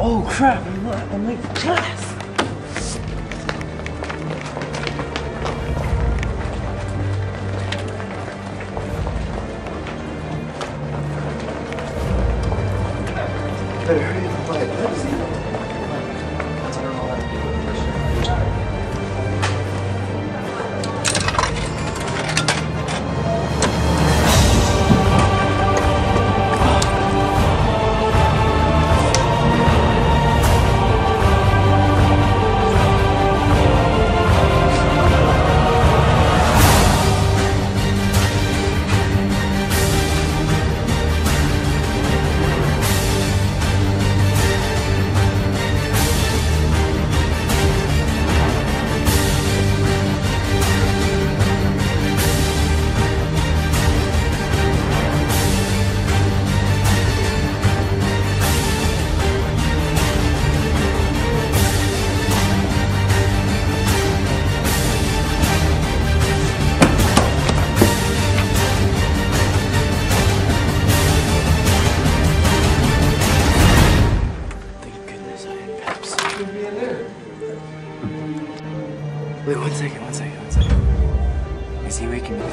Oh crap, I'm late, for class. Better hurry up Wait, one second, one second, one second. Is he waking me?